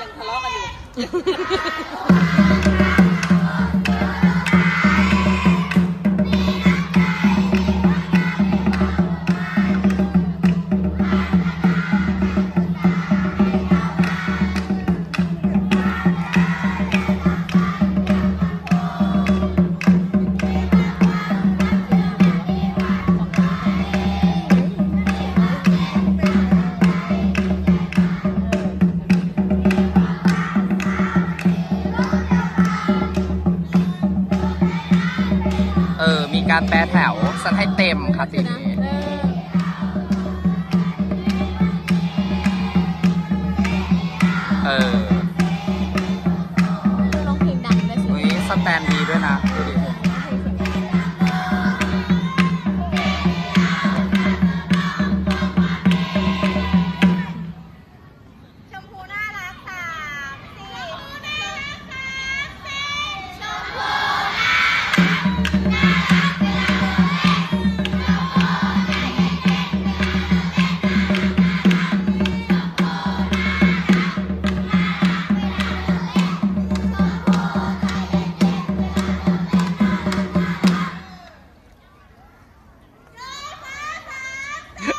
ยังทะเลาะกันอยู่ การแปรแถวสันให้เต็มค่ะทีนี้เออ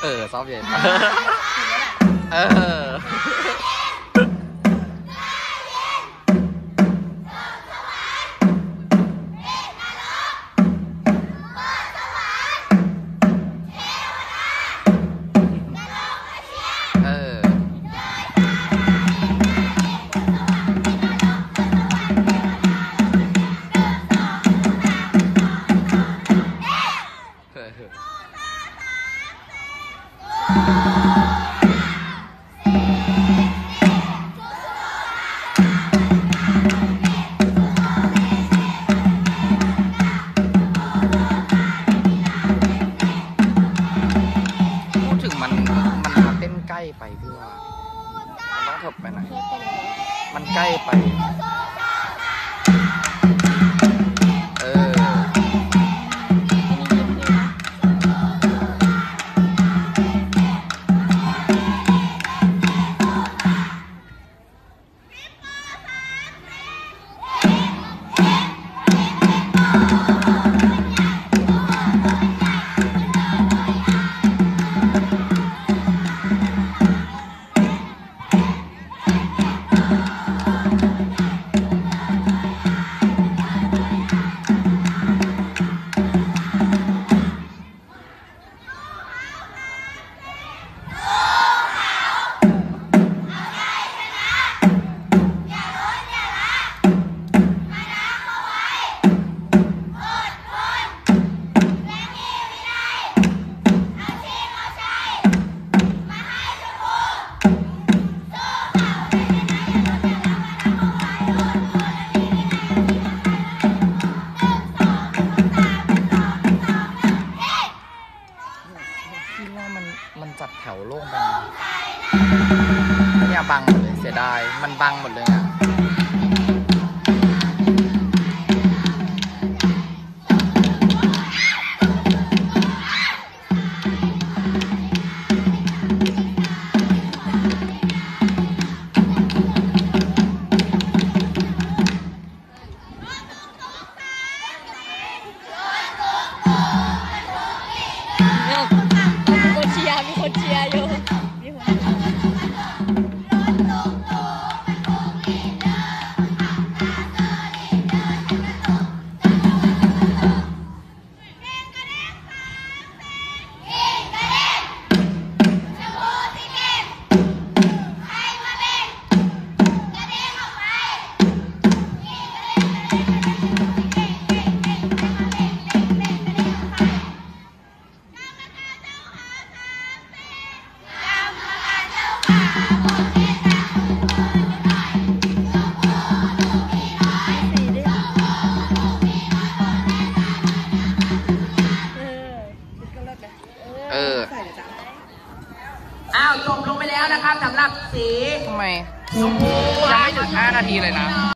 เออซอฟต์เย็น เออเอ พูดถึงมันมันเต้นใกล้ไปพี่ว่ามันต้องเถิบไปไหนอยมันใกล้ไป ถวโล่งไปนะเนี่ยบังหมดเลยเสียดาย มันบังหมดเลยอะ แล้วนะครับสำหรับสีทำไมยังไม่ถึง 5 นาทีเลยนะ